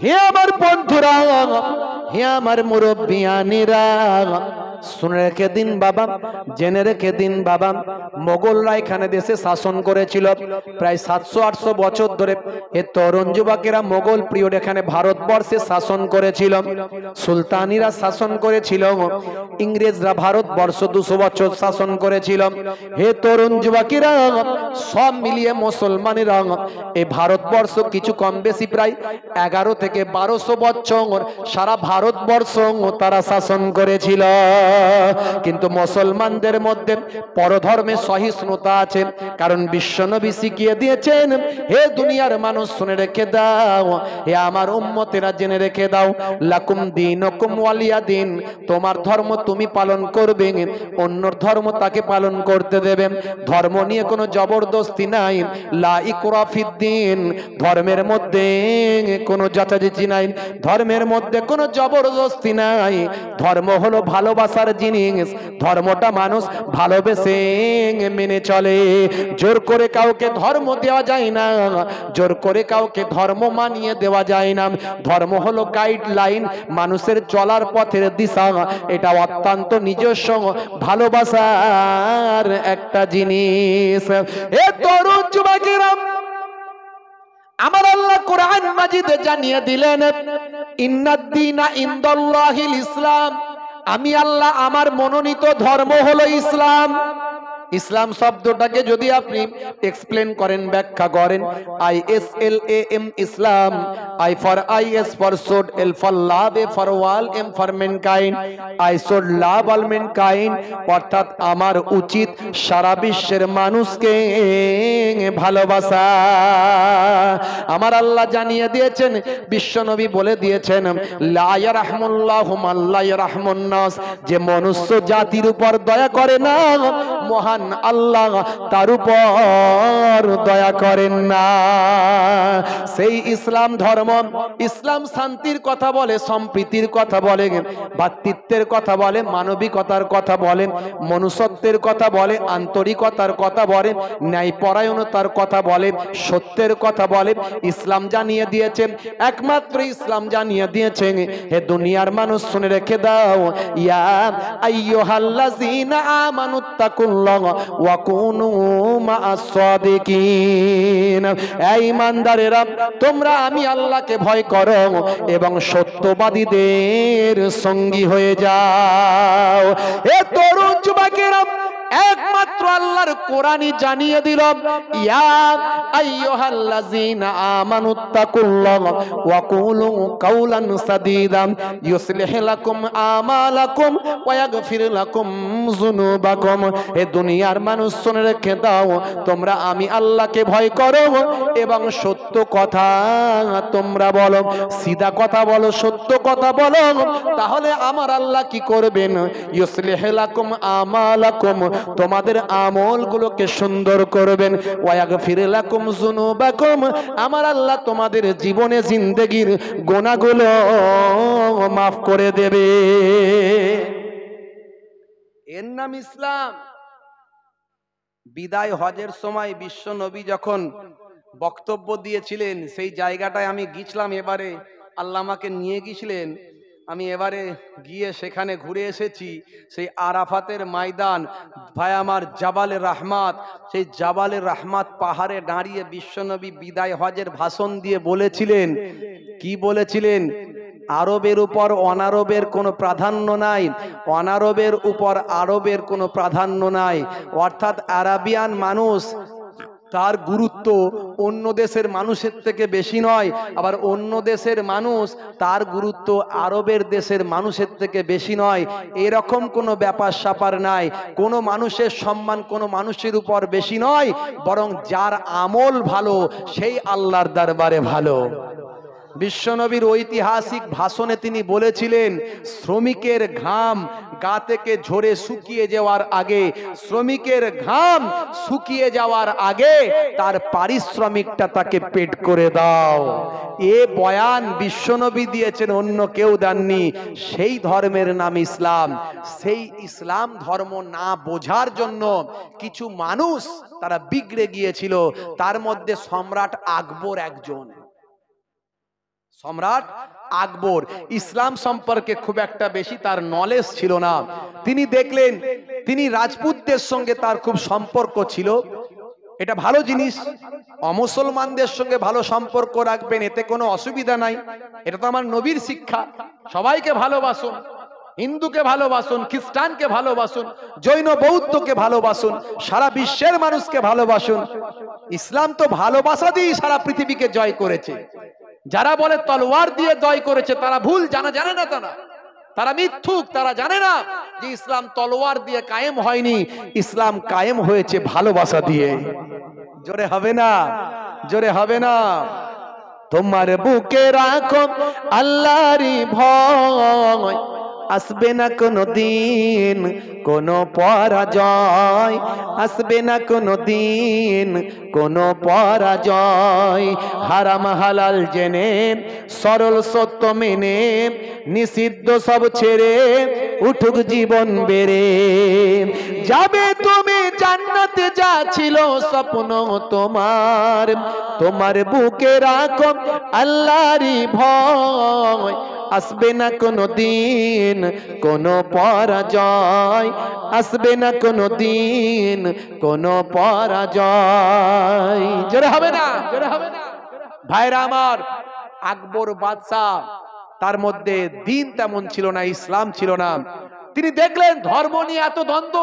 হে আমার বন্ধুরা হে আমার মুরব্বিয়ানিরা শুনে রেখে দিন, বাবা। জেনে রেখে দিন, বাবা। মোগলরা এখানে দেশে শাসন করেছিল। প্রায় সাতশো, আটশো বছর ধরে এ তরুণ যুবকেরা মোগল পিরিয়ড এখানে ভারতবর্ষে শাসন করেছিল। সুলতানিরা শাসন করেছিল। ইংরেজরা ভারতবর্ষ দুশো বছর শাসন করেছিল। হে তরুণ যুবকেরা, সব মিলিয়ে মুসলমানেরা এই ভারতবর্ষ কিছু কম বেশি প্রায় এগারো থেকে বারোশো বছর সারা ভারতবর্ষ তারা শাসন করেছিল। কিন্তু মুসলমানদের মধ্যে পরধর্মে সহিষ্ণুতা আছে, কারণ বিশ্বনবী শিখিয়ে দিয়েছেন, হে দুনিয়ার মানুষ, শুনে রেখে দাও, হে আমার উম্মতেরা, জেনে রেখে দাও, লাকুম দিন ওয়ালিয়া দিন, তোমার ধর্ম তুমি পালন করবে অন্য ধর্ম তাকে পালন করতে দেবে, ধর্ম নিয়ে কোনো জবরদস্তি নাই, লা ইকরাফিদ্দিন ধর্মের মধ্যে কোনো যাচাযাচি নাই, ধর্মের মধ্যে কোনো জবরদস্তি নাই, ধর্ম হলো ভালোবাসার জিনিস, ধর্মটা মানুষ ভালোবেসে মেনে চলে। জোর করে কাউকে ধর্ম দেওয়া যায় না, জোর করে কাউকে ধর্ম মানিয়ে দেওয়া যায় না। ধর্ম হলো গাইডলাইন মানুষের চলার পথের দিশা। এটা অত্যন্ত নিজস্ব, ভালোবাসার একটা জিনিস। এ তরুণ যুবকেরা, আমার আল্লাহ কোরআন মাজিদে জানিয়ে দিলেন, ইন্নাদ্দিনা ইনদাল্লাহিল ইসলাম। আমি আল্লাহ আমার মনোনীত ধর্ম হলো ইসলাম। ইসলাম শব্দটাকে যদি আপনি এক্সপ্লেন করেন, ব্যাখ্যা করেন I S L A M Islam I for I S for sword L for love A for all M for mankind I sword love all mankind অর্থাৎ আমার উচিত সারা বিশ্বের মানুষকে ভালোবাসা। আমার আল্লাহ জানিয়ে দিয়েছেন বিশ্বনবী বলে দিয়েছেন লায়া রাহমুল্লাহ মাল্লাহ রাহমুন্নাস যে মনুষ্য জাতির উপর দয়া করে না, মহান আল্লাহ তার উপর দয়া করেন না। সেই ইসলাম ধর্ম, ইসলাম শান্তির কথা বলে, সম্প্রীতির কথা বলে ভাতৃত্বের কথা বলে, মানবিকতার কথা বলেন মনুষ্যত্বের কথা বলে, আন্তরিকতার কথা বলে, ন্যায়পরায়ণতার কথা বলে, সত্যের কথা বলে, ইসলাম জানিয়ে দিয়েছেন একমাত্র ইসলাম জানিয়ে দিয়েছেন হে দুনিয়ার মানুষ শুনে রেখে দাও, ইয়া আইয়ুহাল্লাযীনা আমানুত্তাকুল্লাহ ইমানদারেরা তোমরা আমি আল্লাহকে ভয় করো এবং সত্যবাদীদের সঙ্গী হয়ে যাও। এ তরুণ যুবকেরা একমাত্র আল্লাহর কোরআনই জানিয়ে দিল, ইয়া আইয়ুহাল্লাযীনা আমানুত্তাকুল্লাহ ওয়া কুলু কাওলান সাদীদা, ইউসলিহ লাকুম আমালাকুম ওয়া ইয়াগফির লাকুম যুনুবাকুম। হে দুনিয়ার মানুষ, শুনে রেখে দাও, তোমরা আমি আল্লাহকে ভয় করো এবং সত্য কথা তোমরা বলো। সিধা কথা বলো, সত্য কথা বলো, তাহলে আমার আল্লাহ কি করবেন? ইউসলিহ লাকুম আমালাকুম। তোমাদের আমলগুলোকে সুন্দর করবেন। ওয়াগ ফিরলাকুম জুনুবাকুম আমার আল্লাহ তোমাদের জীবনে জিন্দেগির গোনাগুলো মাফ করে দেবে। এর নাম ইসলাম। বিদায় হজের সময় বিশ্ব নবী যখন বক্তব্য দিয়েছিলেন, সেই জায়গাটায় আমি গিয়েছিলাম এবারে। আল্লাহ আমাকে নিয়ে গিয়েছিলেন। এবারে গিয়ে সেখানে ঘুরে এসেছি, সেই আরাফাতের ময়দান ভাই আমার জাবালে রাহমাত। সেই জাবালে রাহমাত পাহাড়ে দাঁড়িয়ে বিশ্বনবী বিদায় হজের ভাষণ দিয়ে বলেছিলেন, কি বলেছিলেন? আরবের উপর অনারবের কোনো প্রাধান্য নাই, অনারবের উপর আরবের কোনো প্রাধান্য নাই। অর্থাৎ আরাবিয়ান মানুষ তার গুরুত্ব অন্য দেশের মানুষের থেকে বেশি নয়, আবার অন্য দেশের মানুষ তার গুরুত্ব আরবের দেশের মানুষের থেকে বেশি নয়। এরকম কোনো ব্যাপার স্যাপার নাই। কোনো মানুষের সম্মান কোনো মানুষের উপর বেশি নয়, বরং যার আমল ভালো, সেই আল্লাহর দরবারে ভালো। বিশ্বনবীর ঐতিহাসিক ভাষণে তিনি বলেছিলেন, শ্রমিকের ঘাম গা থেকে ঝরে শুকিয়ে যাওয়ার আগে, শ্রমিকের ঘাম শুকিয়ে যাওয়ার আগে তার পারিশ্রমিকটা তাকে পেট করে দাও। এ বয়ান বিশ্বনবী দিয়েছেন, অন্য কেউ দেননি। সেই ধর্মের নাম ইসলাম। সেই ইসলাম ধর্ম না বোঝার জন্য কিছু মানুষ তারা বিগড়ে গিয়েছিল। তার মধ্যে সম্রাট আকবর একজন। সম্রাট আকবর। ইসলাম সম্পর্কে খুব একটা বেশি তার নলেজ ছিল না। তিনি দেখলেন, তিনি রাজপুতদের সঙ্গে তার খুব সম্পর্ক ছিল। এটা ভালো জিনিস। অমুসলমানদের সঙ্গে ভালো সম্পর্ক রাখবেন, এতে কোনো অসুবিধা নাই। এটা তো আমার নবীর শিক্ষা। সবাইকে ভালোবাসুন, হিন্দুকে ভালোবাসুন, খ্রিস্টানকে ভালোবাসুন, জৈন বৌদ্ধকে ভালোবাসুন, সারা বিশ্বের মানুষকে ভালোবাসুন। ইসলাম তো ভালোবাসা দিয়েই সারা পৃথিবীকে জয় করেছে। যারা বলে তলোয়ার দিয়ে জয় করেছে, তারা ভুল জানা, জানে না তারা। তারা মিথ্যুক, তারা জানে না যে ইসলাম তলোয়ার দিয়ে কায়েম হয়নি। ইসলাম কায়েম হয়েছে ভালোবাসা দিয়ে। জোরে হবে না, জোরে হবে না। তোমার বুকে রাখো আল্লাহরি ভয়। আসবে না কোনো দিন কোনো পরাজয়। আসবে না কোনো দিন কোনো পরাজয়। হারাম হালাল জেনে, সরল সত্য মেনে, নিষিদ্ধ সব ছেড়ে উঠুক জীবন বেড়ে। যাবে তুমি জান্নাতে যা ছিল স্বপ্ন তোমার। তোমার বুকে রাখো আল্লাহরই ভয়। আসবে না কোনো দিন কোনো পরাজয়। আসবে না কোনো দিন কোনো পরাজয়। জোরে হবে না? জোরে হবে না ভাইরা আমার, আকবর বাদশাহ, তার মধ্যে দিন তেমন ছিল না, ইসলাম ছিল না। তিনি দেখলেন ধর্ম নিয়ে এত দ্বন্দ্ব।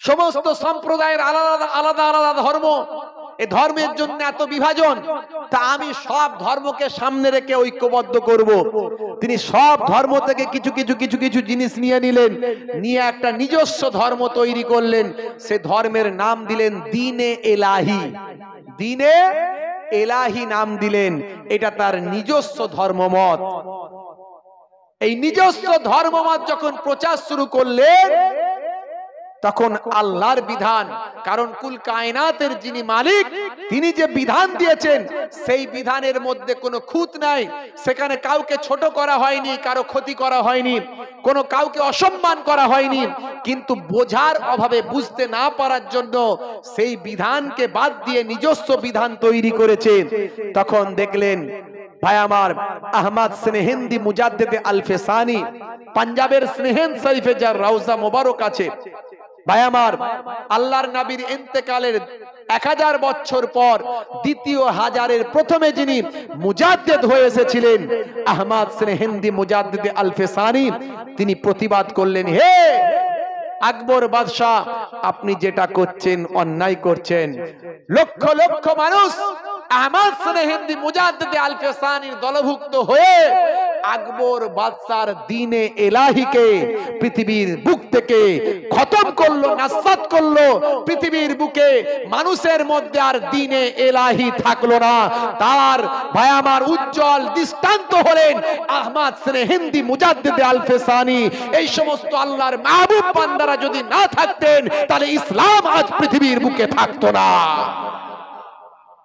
সমস্ত সম্প্রদায়ের আলাদা আলাদা আলাদা ধর্ম। এ ধর্মের জন্য এত বিভাজন, তা আমি সব ধর্মকে সামনে রেখে ঐক্যবদ্ধ করব। তিনি সব ধর্ম থেকে কিছু কিছু কিছু কিছু জিনিস নিয়ে নিলেন, নিয়ে একটা নিজস্ব ধর্ম তৈরি করলেন। সে ধর্মের নাম দিলেন দিনে এলাহি। দিনে এলাহি নাম দিলেন। এটা তার নিজস্ব ধর্মমত। এই নিজস্ব ধর্মমত যখন প্রচার শুরু করলেন তখন আল্লাহর বিধান কারণ কুল কায়নাতের যিনি মালিক তিনি যে বিধান দিয়েছেন সেই বিধানের মধ্যে কোনো খুঁত নাই। সেখানে কাউকে ছোট করা হয়নি কারও ক্ষতি করা হয়নি কোনো কাউকে অসম্মান করা হয়নি। কিন্তু বোঝার অভাবে বুঝতে না পারার জন্য সেই বিধানকে বাদ দিয়ে নিজস্ব বিধান তৈরি করেছে তখন দেখলেন ভাই আমার আহমদ স্নেহেন্দি মুজাদ্দেদে আলফেসানি পাঞ্জাবের স্নেহেন শরীফে যার রওজা মোবারক আছে ভাই আমার, আল্লাহর নবীর ইন্তেকালের এক হাজার বছর পর দ্বিতীয় হাজারের প্রথমে যিনি মুজাদ্দেদ হয়ে এসেছিলেন, আহমদ স্নেহেন্দি মুজাদ্দেদ আলফেসানি, তিনি প্রতিবাদ করলেন, হে আকবর বাদশাহ, আপনি যেটা করছেন, অন্যায় করছেন। লক্ষ লক্ষ মানুষ আহমদ হিন্দি মুজাদ্দেদ আলফেসানির দলভুক্ত হয়ে আকবর বাদশার দিনে এলাহিকে পৃথিবীর বুক থেকে খতম করল নাসাত করল। পৃথিবীর বুকে মানুষের মধ্যে আর দিনে এলাহি থাকল না। তার ভাই আমার উজ্জ্বল দৃষ্টান্ত হলেন আহমদ হিন্দি মুজাদ্দিদে আলফেসানি। এই সমস্ত আল্লাহর মাহবুব বান্দারা যদি না থাকতেন, তাহলে ইসলাম আজ পৃথিবীর বুকে থাকতো না।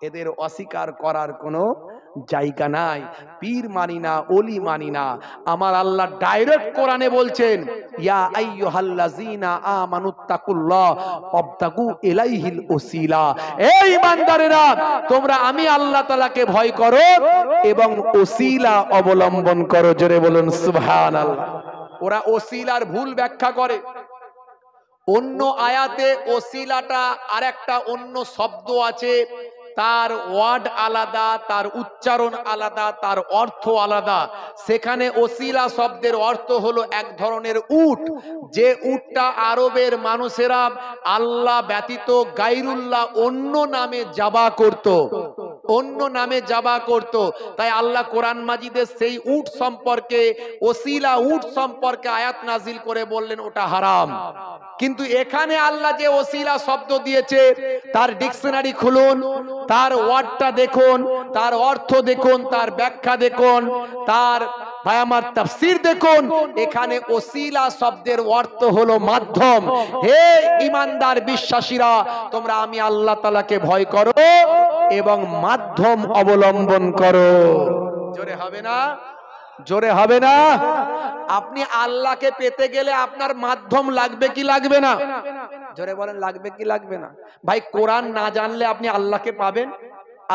এদের অস্বীকার করার কোনো জায়গা নাই, পীর মানি না অলি মানি না। আমার আল্লাহ ডাইরেক্ট কোরআনে বলছেন, ইয়া ওসিলা। এই তোমরা আমি আল্লাহ ভয় করো এবং ওসিলা অবলম্বন করো। জোরে বলুন ওরা ওসিলার ভুল ব্যাখ্যা করে। অন্য আয়াতে ওসিলাটা আরেকটা অন্য শব্দ আছে। তার ওয়ার্ড আলাদা, তার উচ্চারণ আলাদা, তার অর্থ আলাদা। সেখানে ওসিলা শব্দের অর্থ হলো এক ধরনের উট। যে উটটা আরবের মানুষেরা আল্লাহ ব্যতীত গাইরুল্লাহ অন্য নামে জাবা করত। অন্য নামে জাবা করত। তাই আল্লাহ কোরআন মাজিদের সেই উট সম্পর্কে, ওসিলা উট সম্পর্কে আয়াত নাজিল করে বললেন, ওটা হারাম। কিন্তু এখানে আল্লাহ যে ওসিলা শব্দ দিয়েছে, তার ডিকশনারি খুলুন, তার ওয়ার্ডটা দেখুন, তার অর্থ দেখুন, তার ব্যাখ্যা দেখুন, তার ভাই, আমার তাফসির দেখুন, এখানে ওসিলা শব্দের অর্থ হলো মাধ্যম। হে ইমানদার বিশ্বাসীরা, তোমরা আমি আল্লাহ তালাকে ভয় করো এবং মাধ্যম অবলম্বন করো। জোরে হবে না? জোরে হবে না? আপনি আল্লাহকে পেতে গেলে আপনার মাধ্যম লাগবে কি লাগবে না? জোরে বলেন, লাগবে কি লাগবে না? ভাই, কোরআন না জানলে আপনি আল্লাহকে পাবেন?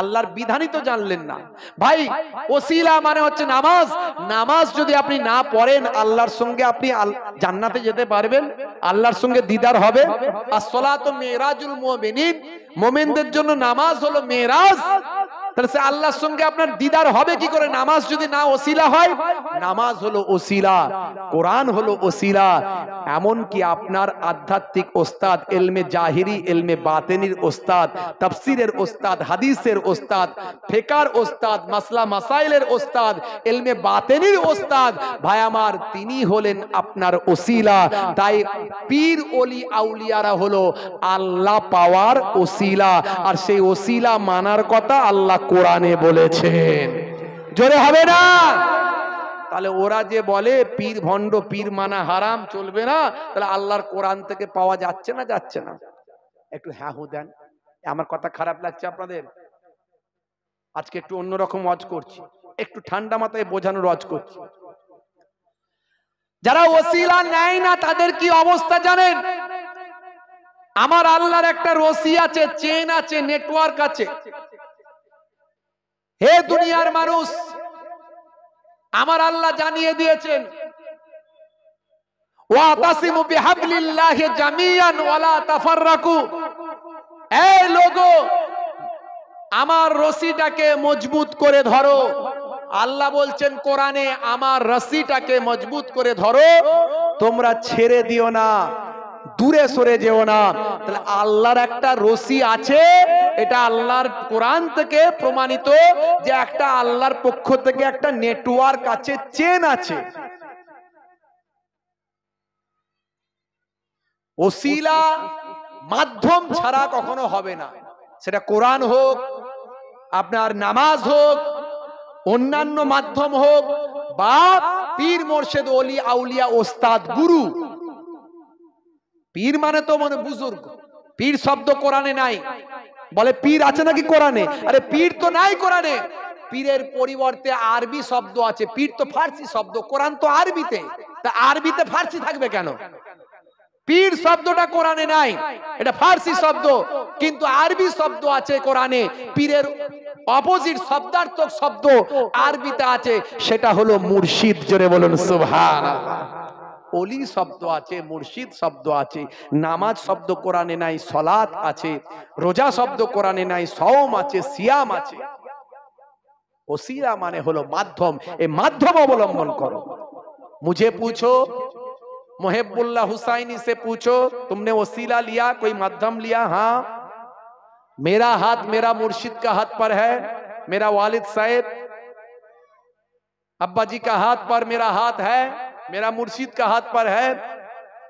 আল্লাহর বিধানই তো জানলেন না। ভাই, ওসিলা মানে হচ্ছে নামাজ। নামাজ যদি আপনি না পড়েন, আল্লাহর সঙ্গে আপনি জান্নাতে যেতে পারবেন। আল্লাহর সঙ্গে দিদার হবে। আর সলাত মেরাজুল মোমেনিন, মোমেনদের জন্য নামাজ হলো মেরাজ। তাহলে সে আল্লাহর সঙ্গে আপনার দিদার হবে কি করে? নামাজ যদি না ওসিলা হয়, নামাজ হলো ওসিলা, কোরআন হলো ওসিলা। এমন কি আপনার আধ্যাত্মিক ওস্তাদ, এলমে জাহিরি, এলমে বাতেনির ওস্তাদ, তাফসিরের ওস্তাদ, হাদিসের ওস্তাদ, ফেকার ওস্তাদ, মাসলা মাসাইলের ওস্তাদ, এলমে বাতেনির ওস্তাদ, ভাই আমার, তিনি হলেন আপনার ওসিলা। তাই পীর ওলি আউলিয়ারা হলো আল্লাহ পাওয়ার ওসিলা। আর সেই ওসিলা মানার কথা আল্লাহ কোরআনে বলেছেন। জোরে হবে না? তাহলে ওরা যে বলে, পীর ভণ্ড, পীর মানা হারাম, চলবে না, তাহলে আল্লাহর কোরআন থেকে পাওয়া যাচ্ছে না যাচ্ছে না? একটু হ্যাঁ হু দেন। আমার কথা খারাপ লাগছে আপনাদের? আজকে একটু অন্যরকম অজ করছি। একটু ঠান্ডা মাথায় বোঝানোর ওয়াজ করছি। যারা ওসিলা নেয় না, তাদের কি অবস্থা জানেন? আমার আল্লাহর একটা রশি আছে, চেন আছে, নেটওয়ার্ক আছে। হে দুনিয়ার মানুষ, আমার আল্লাহ জানিয়ে দিয়েছেন আমার রশিটাকে মজবুত করে ধরো। আল্লাহ বলছেন, কোরআনে আমার রশিটাকে মজবুত করে ধরো, তোমরা ছেড়ে দিও না, দূরে সরে যেও না। তাহলে আল্লাহর একটা রশি আছে এটা আল্লাহর কোরআন থেকে প্রমাণিত যে একটা আল্লাহর পক্ষ থেকে একটা নেটওয়ার্ক আছে, চেন আছে। ওসিলা মাধ্যম ছাড়া কখনো হবে না। সেটা কোরআন হোক, আপনার নামাজ হোক, অন্যান্য মাধ্যম হোক, বা পীর মোর্শেদ অলি আউলিয়া ওস্তাদ, গুরু। পীর মানে তো মানে বুজুর্গ। পীর শব্দ কোরআনে নাই। বলে, পীর আছে নাকি কোরআনে? আরে, পীর তো নাই কোরআনে। পীরের পরিবর্তে আরবি শব্দ আছে। পীর তো ফার্সি শব্দ। কোরআন তো আরবিতে। তা আরবিতে ফার্সি থাকবে কেন? পীর শব্দটা কোরআনে নাই। এটা ফার্সি শব্দ। কিন্তু আরবি শব্দ আছে কোরআনে। পীরের অপোজিট শব্দার্থক শব্দ আরবিতে আছে। সেটা হলো মুর্শিদ। জোরে বলুন, সুবহানাল্লাহ। অলি শব্দ আছে মুর্শিদ শব্দ আছে নামাজ শব্দ কোরআনে নাই সলাত আছে রোজা শব্দ কোরআনে নাই সওম আছে সিয়াম আছে ওসিলা মানে হলো মাধ্যম এই মাধ্যম অবলম্বন করো मुझे पूछो मोहब्बुल्ला हुसैनी से पूछो तुमने वसीला लिया कोई माध्यम लिया हाँ मेरा हाथ मेरा मुर्शिद का हाथ पर है मेरा वालिद साहेब अब्बा जी का हाथ पर मेरा हाथ है मेरा मुर्शीद का हाथ पर है,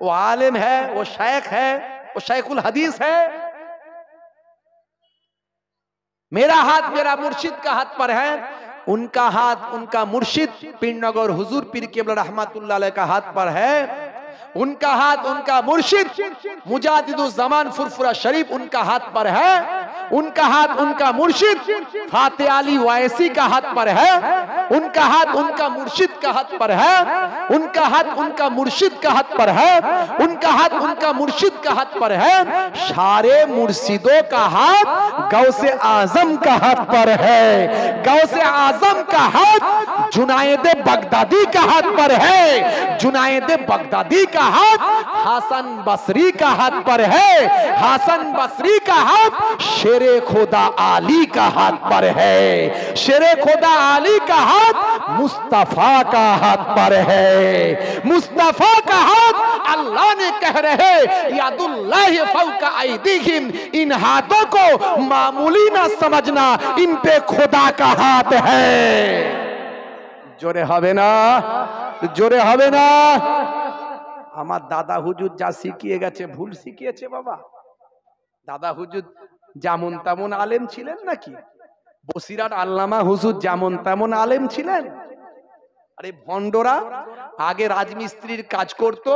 वो आलिम है, वो शेख है, वो शेखुल हदीस है। मेरा हाथ मेरा मुर्शिद का हाथ पर है, उनका हाथ, उनका मुर्शिद, पीरनगर हुजूर, पीर केबल रहमतुल्लाह का हाथ पर है। उनका हाथ उनका मुर्शिद मुजादिदुल जमान फुरफुरा शरीफ उनका हाथ पर है, उनका हाथ उनका मुर्शिद, फाते अली वायसी का हाथ पर है, उनका हाथ उनका मुर्शिद का हाथ पर है, उनका हाथ उनका मुर्शिद का हाथ पर है, उनका हाथ उनका मुर्शिद का हाथ पर है सारे मुर्शिदों का हाथ गौ से आज़म का हाथ पर है गौ से आज़म का हाथ जुनायद बगदादी का हाथ पर है, जुनायद बगदादी का हाथ, हसन बसरी का हाथ पर है। हसन बसरी का हाथ, शेर खुदा आली का हाथ पर है। शेर खुदा आली का हाथ, मुस्तफ़ा का हाथ पर है। मुस्तफ़ा का हाथ, अल्लाह ने कह रहे यादुल्लाहिम इन हाथों को मामूली ना समझना, इन पे खुदा का हाथ है। जोरे हवे ना, जोरे हवे ना। আমার দাদা হুজুর যা শিখিয়ে গেছে, ভুল শিখিয়েছে বাবা। দাদা হুজুর যেমন তেমন আলেম ছিলেন নাকি? বসিরাট আল্লামা হুজুর যেমন তেমন আলেম ছিলেন। আরে ভন্ডরা আগে রাজমিস্ত্রির কাজ করত,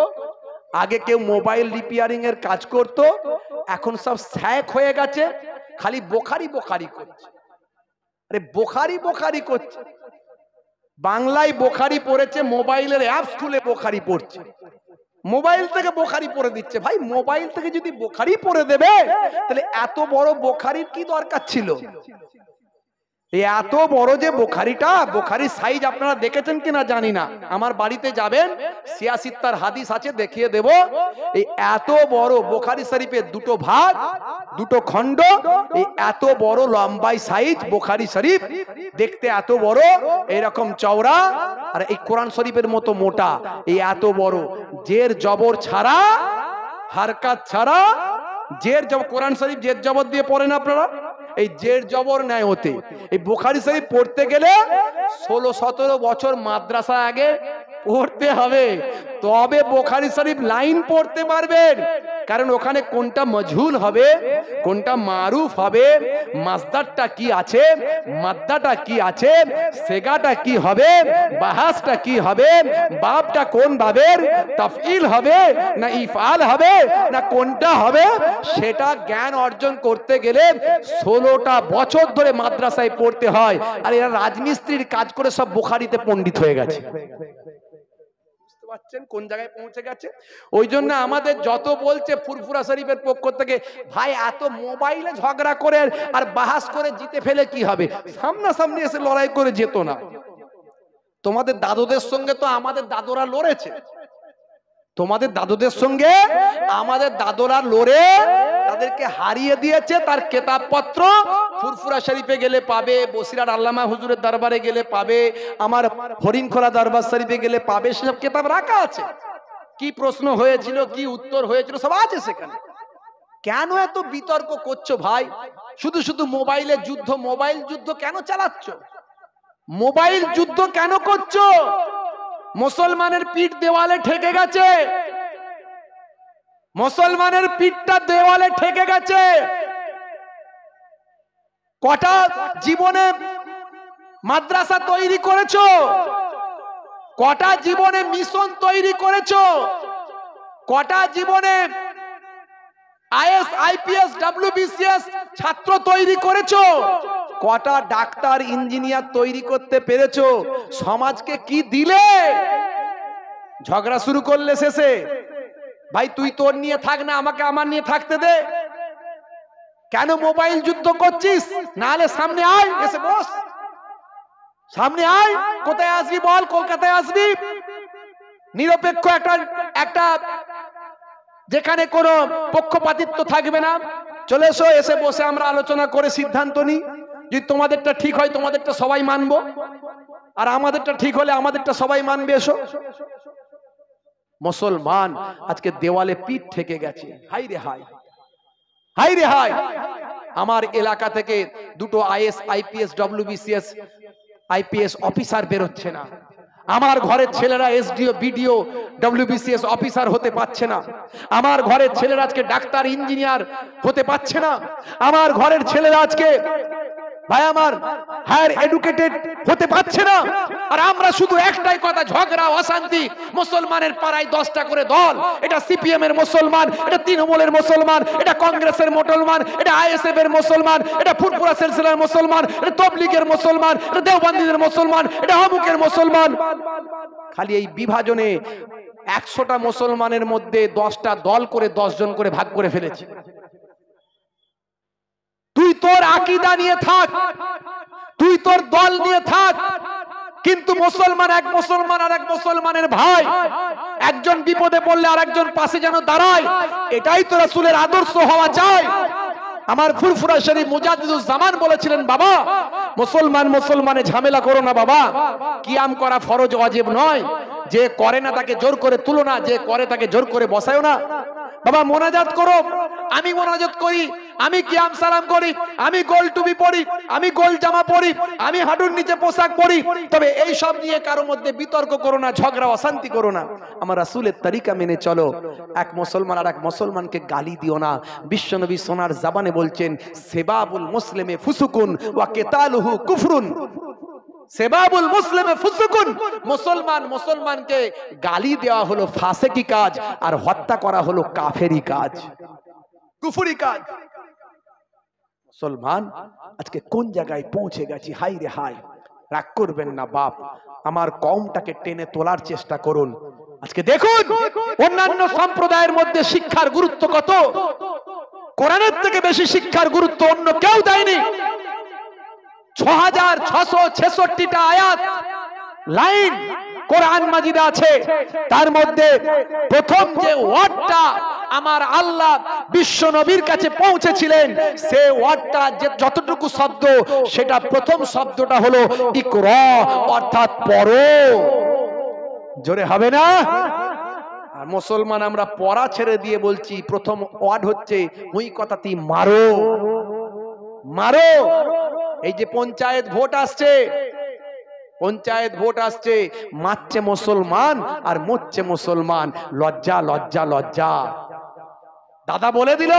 আগে কেউ মোবাইল রিপেয়ারিং এর কাজ করত, এখন সব স্যাক হয়ে গেছে, খালি বোখারি বোখারি করছে। আরে বোখারি বোখারি করছে। বাংলায় বোখারি পড়েছে, মোবাইলের অ্যাপস খুলে বোখারি পড়ছে। মোবাইল থেকে বোখারি পরে দিচ্ছে। ভাই, মোবাইল থেকে যদি বোখারি পরে দেবে, তাহলে এত বড় বোখারির কি দরকার ছিল? এত বড় যে বোখারিটা, বোখারির সাইজ আপনারা দেখেছেন কিনা জানি না। আমার বাড়িতে যাবেন সিয়াসিত্তার হাদিস আছে, দেখিয়ে দেব। এই এত বড় বোখারি শরীফের দুটো ভাগ, দুটো খণ্ড, এই এত বড় লম্বাই সাইজ বোখারি শরীফ, দেখতে এত বড়, এরকম চওড়া, আর এই কোরআন শরীফের মতো মোটা। এই এত বড়, জের জবর ছাড়া, হারকাত ছাড়া, জের জব, কোরআন শরীফ জের জবর দিয়ে পড়েন আপনারা? এই জের জবর নেয় হতে এই বোখারি শরীফ পড়তে গেলে ষোলো সতেরো বছর মাদ্রাসা আগে পড়তে হবে। তবে বোখারি শরীফ লাইন পড়তে পারবেন। কারণ ওখানে কোনটা মজহুল হবে, কোনটা মারুফ হবে, মাসদারটা কি আছে, মাদ্দাটা কি আছে, সেগাটা কি হবে, বাহাসটা কি হবে, বাপটা কোন ভাবের তাফইল হবে না ইফাল হবে, না কোনটা হবে, সেটা জ্ঞান অর্জন করতে গেলে ষোলোটা বছর ধরে মাদ্রাসায় পড়তে হয়। আর এরা রাজমিস্ত্রির কাজ করে সব বোখারিতে পণ্ডিত হয়ে গেছে। পারছেন কোন জায়গায় পৌঁছে গেছে? ওই জন্য আমাদের যত বলছে ফুরফুরা শরীফের পক্ষ থেকে ভাই এত মোবাইলে ঝগড়া করে আর বাহাস করে জিতে ফেলে কি হবে? সামনাসামনি এসে লড়াই করে যেত না। তোমাদের দাদুদের সঙ্গে তো আমাদের দাদুরা লড়েছে। তোমাদের দাদুদের সঙ্গে আমাদের দাদুরা লড়ে তাদেরকে হারিয়ে দিয়েছে, তার কেতাবপত্র ফুরফুরা শরীফে গেলে পাবে, বসিরার আল্লামা হুজুরের দরবারে গেলে পাবে, আমার হরিণখোলা দরবার শরীফে গেলে পাবে, সেসব কেতাব রাখা আছে। কি প্রশ্ন হয়েছিল, কি উত্তর হয়েছিল, সব আছে সেখানে। কেন এত বিতর্ক করছ ভাই? শুধু শুধু মোবাইলে যুদ্ধ, মোবাইল যুদ্ধ কেন চালাচ্ছ? মোবাইল যুদ্ধ কেন করছ? মুসলমানের পিঠ দেওয়ালে ঠেকে গেছে। মুসলমানের পিঠটা দেওয়ালে ঠেকে গেছে। কটা জীবনে মাদ্রাসা তৈরি করেছ? কটা জীবনে মিশন তৈরি করেছ? কটা জীবনে আইএস, আইপিএস, ডাব্লিউবিসিএস ছাত্র তৈরি করেছ? কটা ডাক্তার, ইঞ্জিনিয়ার তৈরি করতে পেরেছ? সমাজকে কি দিলে? ঝগড়া শুরু করলে শেষে ভাই, তুই তোর নিয়ে থাক না, আমাকে আমার নিয়ে থাকতে দে। কেন মোবাইল যুদ্ধ করছিস? নাহলে সামনে আয়, এসে বস। সামনে আয়, কোথায় আসবি বল, কলকাতায় আসবি? নিরপেক্ষ একটা একটা, যেখানে কোনো পক্ষপাতিত্ব থাকবে না। চলে এসো, এসে বসে আমরা আলোচনা করে সিদ্ধান্ত নিই। যদি তোমাদেরটা ঠিক হয়, তোমাদেরটা সবাই মানবো। আর আমাদেরটা ঠিক হলে আমাদেরটা সবাই মানবে, এসো। মুসলমান আজকে দেওয়ালে পিঠ থেকে গেছে। হাই রে হাই হাই রে হাই আমার এলাকা থেকে দুটো IAS, IPS WBCS IPS officer বেরোচ্ছে না। আমার ঘরের ছেলেরা এসডিও, বিডিও ডব্লিউবিসিএস অফিসার হতে পারছে না। আমার ঘরের ছেলেরা আজকে ডাক্তার, ইঞ্জিনিয়ার হতে পারছে না। আমার ঘরের ছেলেরা আজকে ভাই, আমার হায়ার এডুকেটেড হতে পারছে না। আর আমরা শুধু একটাই কথা, ঝগড়া, অশান্তি, মুসলমানের পাড়ায় দশটা করে দল। এটা সিপিএম এর মুসলমান, এটা তৃণমূলের মুসলমান, এটা কংগ্রেসের মুসলমান, এটা আইএসএফ এর মুসলমান, এটা ফুরপুরা সিলসিলার মুসলমান, এটা তবলিগের মুসলমান, এটা দেওবন্দীদের মুসলমান, এটা অমুকের মুসলমান। খালি এই বিভাজনে একশোটা মুসলমানের মধ্যে দশটা দল করে দশ জন করে ভাগ করে ফেলেছে। তুই তোর আকিদা নিয়ে থাক। তুই তোর দল নিয়ে থাক। কিন্তু মুসলমান এক মুসলমান আর এক মুসলমানের ভাই। একজন বিপদে পড়লে আর একজন পাশে যেন দাঁড়ায়। এটাই তো রাসূলের আদর্শ হওয়া চাই আমার ফুরফুরা শরীফ মুজাদ্দিদুজ জামান বলেছিলেন, বাবা, মুসলমান মুসলমানে ঝামেলা করো না, বাবা। কিয়াম করা ফরজ ওয়াজিব নয়। যে করে না তাকে জোর করে তুলো না, যে করে তাকে জোর করে বসায়ও না। বাবা, মোনাজাত করো। আমি মোনাজাত করি। আমি কিয়াম সালাম করি, আমি গোল টুপি পরি, আমি গোল জামা পরি, আমি হাঁটুর নিচে পোশাক পরি। তবে এই সব নিয়ে কারও মধ্যে বিতর্ক করো না, ঝগড়া, অশান্তি করো না। আমার রাসূলের তরিকা মেনে চলো। এক মুসলমান আর এক মুসলমানকে গালি দিও না। বিশ্বনবী সোনার জাবানে বলছেন, সেবাবুল মুসলিমে ফুসুকুন ওয়া কেতালুহু কুফরুন। সেবাবুল মুসলিমে ফুসুকুন। মুসলমান মুসলমানকে গালি দেওয়া হলো ফাসেকি কাজ, আর হত্যা করা হলো কাফেরি কাজ। কুফুরি কাজ। মুসলমান আজকে কোন জায়গায় পৌঁছে গেছি? হাই রে হাই রাগ করবেন না বাপ, আমার কমটাকে টেনে তোলার চেষ্টা করুন। আজকে দেখুন, অন্যান্য সম্প্রদায়ের মধ্যে শিক্ষার গুরুত্ব কত? কোরআনের থেকে বেশি শিক্ষার গুরুত্ব অন্য কেউ দেয়নি। ছ হাজার ছশো ছেষট্টিটা আয়াত, লাইন কোরআন মাজিদে আছে। তার মধ্যে প্রথম যে ওয়ার্ডটা আমার আল্লাহ বিশ্ব নবীর কাছে পৌঁছেছিলেন। সে ওয়ার্ডটা যে যতটুকু শব্দ, সেটা প্রথম শব্দটা হলো ইকর, অর্থাৎ পড়ো। জোরে হবে না? আর মুসলমান আমরা পড়া ছেড়ে দিয়ে বলছি, প্রথম ওয়ার্ড হচ্ছে ওই কথাটি মারো। মারো। এই যে পঞ্চায়েত ভোট আসছে, পঞ্চায়েত ভোট আসছে, মারছে মুসলমান আর মরছে মুসলমান। লজ্জা লজ্জা লজ্জা। দাদা বলে দিল।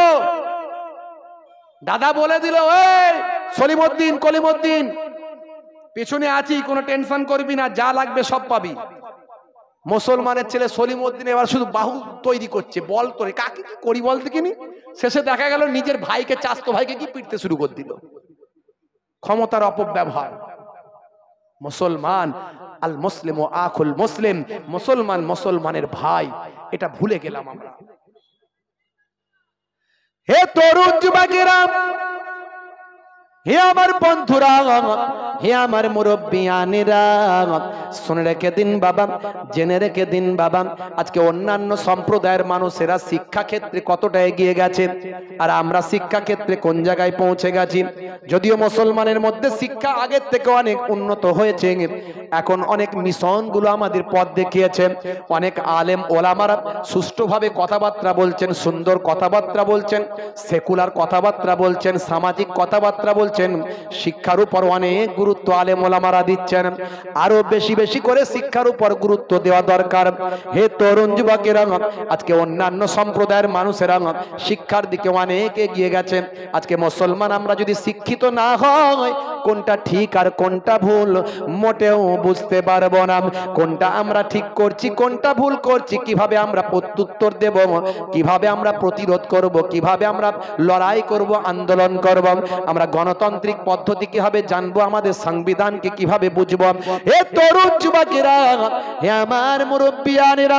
দাদা বলে দিল, এই, সলিমুদ্দিন, কলিমুদ্দিন, পেছনে আছি কোনো টেনশন করবি না, যা লাগবে সব পাবি। মুসলমানের ছেলে সলিমুদ্দিন এবার শুধু বাহু তৈরি করছে, বল তোরে, কাকে কি করি বল দেখিনি? শেষে দেখা গেল নিজের ভাইকে, চাস্তো ভাইকে কি পিটতে শুরু করে দিল। ক্ষমতার অপব্যবহার। মুসলমান আল মুসলিম ও আখুল মুসলিম, মুসলমান, মুসলমানের ভাই, এটা ভুলে গেলাম আমরা। হে তরুণ যুবকেরা হে আমার বন্ধুরা, হে আমার মুরব্বিয়ানেরা, শুনে রেখে দিন বাবা, জেনে রেখে দিন বাবা, আজকে অন্যান্য সম্প্রদায়ের মানুষেরা শিক্ষা ক্ষেত্রে কতটা এগিয়ে গেছে, আর আমরা শিক্ষা ক্ষেত্রে কোন জায়গায় পৌঁছে গেছি? যদিও মুসলমানের মধ্যে শিক্ষা আগের থেকে অনেক উন্নত হয়েছে, এখন অনেক মিশনগুলো আমাদের পথ দেখিয়েছে, অনেক আলেম ওলামারা সুষ্ঠুভাবে কথাবার্তা বলছেন, সুন্দর কথাবার্তা বলছেন, সেকুলার কথাবার্তা বলছেন, সামাজিক কথাবার্তা বলছেন শিক্ষার উপর অনেক গুরুত্ব আলে ওলামারা দিচ্ছেন। আরও বেশি বেশি করে শিক্ষার উপর গুরুত্ব দেওয়া দরকার। হে তরুণ যুবকেরা, আজকে অন্যান্য সম্প্রদায়ের মানুষেরা শিক্ষার দিকে অনেক এগিয়ে গেছে। আজকে মুসলমান আমরা যদি শিক্ষিত না হয়, কোনটা ঠিক আর কোনটা ভুল, মোটেও বুঝতে পারব না। কোনটা আমরা ঠিক করছি, কোনটা ভুল করছি, কীভাবে আমরা প্রত্যুত্তর দেব, কীভাবে আমরা প্রতিরোধ করব, কীভাবে আমরা লড়াই করব, আন্দোলন করব। আমরা গণতান্ত্রিক পদ্ধতি কীভাবে জানব, আমাদের সংবিধানকে কীভাবে বুঝব? হে তরুণ যুবকেরা হে আমার মুরব্বিয়ানেরা,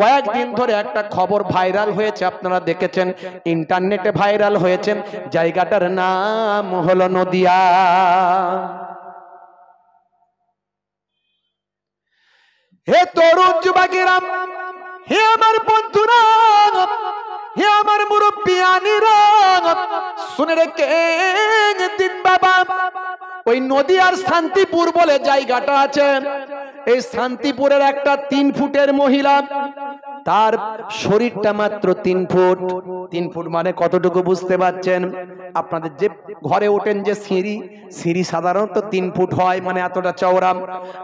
কয়েকদিন ধরে একটা খবর ভাইরাল হয়েছে, আপনারা দেখেছেন, ইন্টারনেটে ভাইরাল হয়েছে, জায়গাটার নাম হলো নদিয়া। হে তরুণ যুবকেরা, হে আমার বন্ধুরা হে আমার মুরব্বী মুরব্বিয়ানিরা শুনে রেখে দিন বাবা, ওই নদী আর শান্তিপুর বলে জায়গাটা আছে। এই শান্তিপুরের একটা তিন ফুটের মহিলা তার শরীরটা মাত্র তিন ফুট। তিন ফুট মানে কতটুকু বুঝতে পারছেন? আপনাদের যে ঘরে ওঠেন যে সিঁড়ি সিঁড়ি সাধারণত তিন ফুট হয় মানে এতটা চওড়া।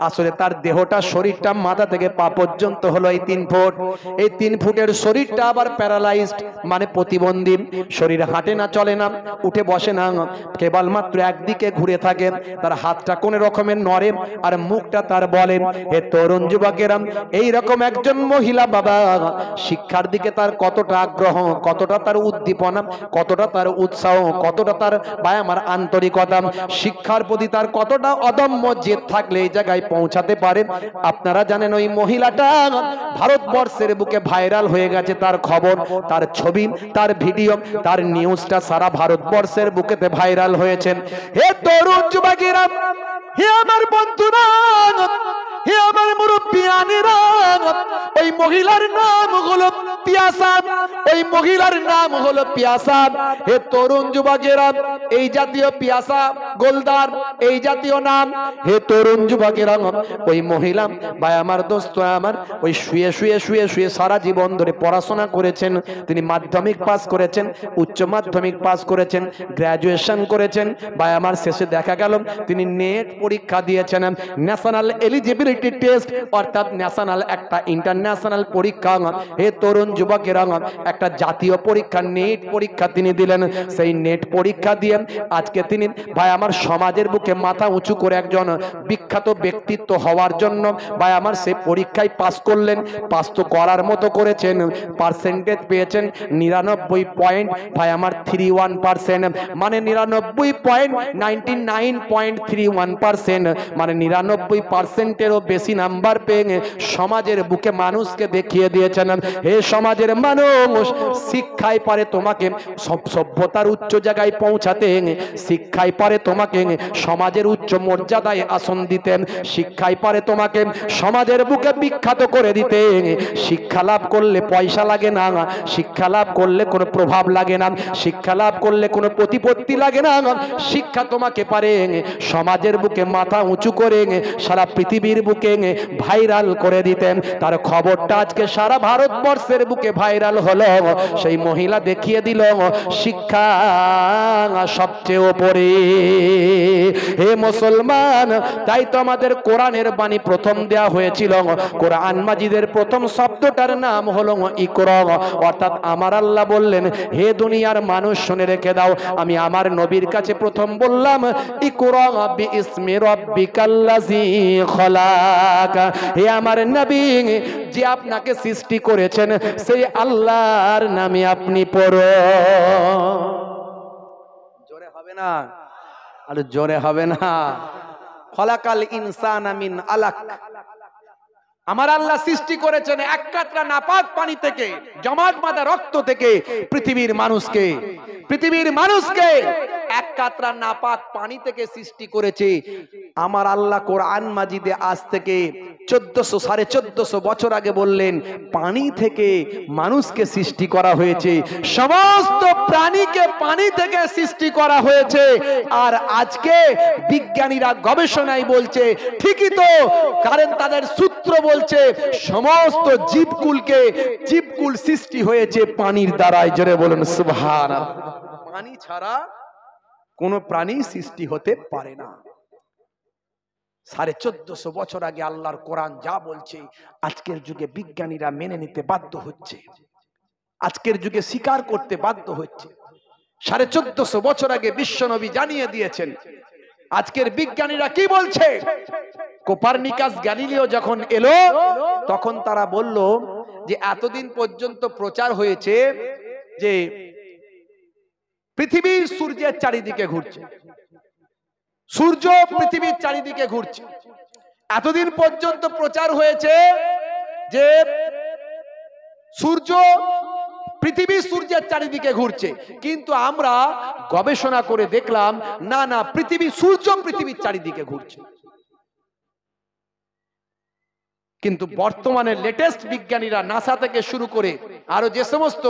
আসলে তার দেহটা, শরীরটা মাথা থেকে পা পর্যন্ত হলো এই তিন ফুট। এই তিন ফুটের শরীরটা আবার প্যারালাইজড মানে প্রতিবন্ধী। শরীর হাঁটে না, চলে না, উঠে বসে না কেবলমাত্র একদিকে ঘুরে থাকে। তার হাতটা কোনো রকমের নড়ে আর মুখটা তার বলে, হে তরুণ যুবকেরাম এই রকম একজন মহিলা বাবা শিক্ষার দিকে তার কতটা আগ্রহ, কতটা তার উদ্দীপনা, কতটা তার উৎসাহ, কতটা তার বা আমার আন্তরিকতা, শিক্ষার প্রতি তার কতটা অদম্য জেদ থাকলে এই জায়গায় পৌঁছাতে পারে? আপনারা জানেন ওই মহিলাটা ভারতবর্ষের বুকে ভাইরাল হয়ে গেছে তার খবর, তার ছবি, তার ভিডিও, তার নিউজটা সারা ভারতবর্ষের বুকেতে ভাইরাল হয়েছেন হে তরুণ যুবকেরা, হে আমার বন্ধুরা হে আমার মুরব্বিয়ানেরা ওই মহিলার নাম হলো পিয়াসা ওই মহিলার নাম হলো পিয়াসা হে তরুণ যুবকেরা, এই জাতীয় পিয়াসা, গোলদার, এই জাতীয় নাম। হে তরুণ যুবকেরা, ওই মহিলা বা আমার দোস্ত আমার, ওই শুয়ে শুয়ে শুয়ে শুয়ে সারা জীবন ধরে পড়াশোনা করেছেন। তিনি মাধ্যমিক পাস করেছেন, উচ্চ মাধ্যমিক পাস করেছেন, গ্র্যাজুয়েশন করেছেন। ভাই আমার শেষে দেখা গেল, তিনি নেট পরীক্ষা দিয়েছেন, ন্যাশনাল এলিজিবিলিটি টেস্ট অর্থাৎ ন্যাশনাল একটা ইন্টারন্যাশনাল পরীক্ষা হে তরুণ যুবকেরা, একটা জাতীয় পরীক্ষা নেট পরীক্ষা তিনি দিলেন। সেই নেট পরীক্ষা দিয়ে আজকে তিনি, ভাই, আমার সমাজের বুকে মাথা উঁচু করে একজন বিখ্যাত ব্যক্তিত্ব হওয়ার জন্য, ভাই, আমার সে পরীক্ষায় পাস করলেন। পাস তো করার মতো করেছেন পার্সেন্টেজ পেয়েছেন, নিরানব্বই পয়েন্ট ভাই, আমার থ্রি ওয়ান পার্সেন্ট মানে নিরানব্বই point ninety nine point three one percent মানে নিরানব্বই পার্সেন্টেরও বেশি নাম্বার পেয়ে সমাজের বুকে মানুষকে দেখিয়ে দিয়েছেন। হে সমাজের মানুষ, শিক্ষায় পারে তোমাকে সব সভ্যতার উচ্চ জায়গায় পৌঁছাতে শিক্ষায় পারে তোমাকে সমাজের উচ্চ মর্যাদায় আসন দিতেন। শিক্ষায় পারে তোমাকে সমাজের বুকে বিখ্যাত করে দিতে শিক্ষা লাভ করলে পয়সা লাগে না, শিক্ষা লাভ করলে কোনো প্রভাব লাগে না, শিক্ষা লাভ করলে কোনো প্রতিপত্তি লাগে না। শিক্ষা তোমাকে পারে সমাজের বুকে মাথা উঁচু করে সারা পৃথিবীর বুকে ভাইরাল করে দিতেন। তার খবরটা আজকে সারা ভারতবর্ষের বুকে ভাইরাল হলো। সেই মহিলা দেখিয়ে দিল, শিক্ষা সবচেয়ে ওপরে হে মুসলমান, তাই তো আমাদের কোরআনের বাণী প্রথম দেয়া হয়েছিল। কোরআন মাজিদের প্রথম শব্দটার নাম হলো ইকরা অর্থাৎ আমার আল্লাহ বললেন, হে দুনিয়ার মানুষ, শুনে রেখে দাও। আমি আমার নবীর কাছে প্রথম বললাম ইকরা বি ইসমি রাব্বিকাল্লাযী খলাক হে আমার নবী, যে আপনাকে সৃষ্টি করেছেন, সেই আল্লাহর নামে আপনি পড়ো। জোরে হবে না? আর জোরে হবে না। খলাকাল ইনসান আমিন আলাক। আমার আল্লাহ সৃষ্টি করেছেন এক কাতরা নাপাক পানি থেকে, জমাট বাঁধা রক্ত থেকে, পৃথিবীর মানুষকে পৃথিবীর মানুষকে এক কাতরা নাপাক পানি থেকে সৃষ্টি করেছে। আমার আল্লাহ কোরআন মাজিদে আজ থেকে চোদ্দশো, সাড়ে চোদ্দশো বছর আগে বললেন, পানি থেকে মানুষকে সৃষ্টি করা হয়েছে। সমস্ত প্রাণীকে পানি থেকে সৃষ্টি করা হয়েছে। আর আজকে বিজ্ঞানীরা গবেষণায় বলছে, ঠিকই তো, কারণ তাদের সূত্র বলছে, সমস্ত জীবকুলকে জীবকুল সৃষ্টি হয়েছে পানির দ্বারাই। জোরে বলুন সুবহান পানি ছাড়া কোনো প্রাণী সৃষ্টি হতে পারে না। সাড়ে চোদ্দশো বছর আগে আল্লাহর কোরআন যা বলছে, আজকের যুগে বিজ্ঞানীরা মেনে নিতে বাধ্য হচ্ছে। আজকের যুগে স্বীকার করতে বাধ্য হচ্ছে। সাড়ে চোদ্দশো বছর আগে বিশ্বনবী জানিয়ে দিয়েছেন, আজকের বিজ্ঞানীরা কি বলছে? কোপারনিকাস গ্যালিলিও যখন এলো, তখন তারা বলল যে, এতদিন পর্যন্ত প্রচার হয়েছে যে পৃথিবী সূর্যের চারিদিকে ঘুরছে। সূর্য পৃথিবীর চারিদিকে ঘুরছে। এতদিন পর্যন্ত প্রচার হয়েছে যে সূর্য পৃথিবী সূর্যের চারিদিকে ঘুরছে। কিন্তু আমরা গবেষণা করে দেখলাম, না না, পৃথিবী, সূর্য পৃথিবীর চারিদিকে ঘুরছে। কিন্তু বর্তমানে লেটেস্ট বিজ্ঞানীরা নাসা থেকে শুরু করে আরও যে সমস্ত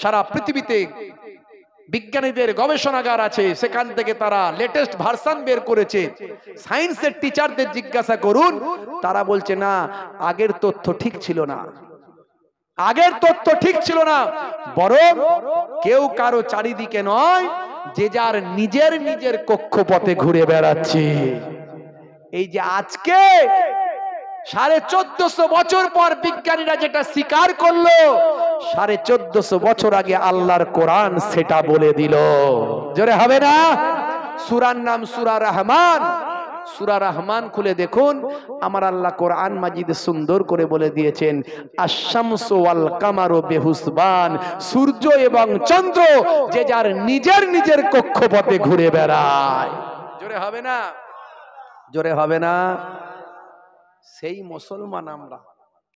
সারা পৃথিবীতে বিজ্ঞানীদের গবেষণাগার আছে, সেখান থেকে তারা লেটেস্ট ভার্সান বের করেছে। সায়েন্সের টিচারদের জিজ্ঞাসা করুন, তারা বলছে, না, আগের তথ্য ঠিক ছিল না। আগের তথ্য ঠিক ছিল না, বরং কেউ কারও চারিদিকে নয়, যে যার নিজের নিজের কক্ষপথে ঘুরে বেড়াচ্ছে। এই যে আজকে সাড়ে চোদ্দশো বছর পর বিজ্ঞানীরা যেটা স্বীকার করল, সাড়ে চোদ্দশো বছর আগে আল্লাহর কোরআন সেটা বলে দিল। জোরে হবে না? সুরার নাম সুরা রহমান। সুরা রহমান খুলে দেখুন, আমার আল্লাহ কোরআন মাজিদ সুন্দর করে বলে দিয়েছেন আশামস ওয়াল কামারো বেহুসবান, সূর্য এবং চন্দ্র যে যার নিজের নিজের কক্ষপথে ঘুরে বেড়ায়। জোরে হবে না? জোরে হবে না? সেই মুসলমান আমরা।